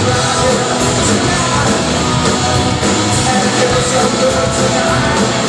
Tonight, and it feels so good tonight.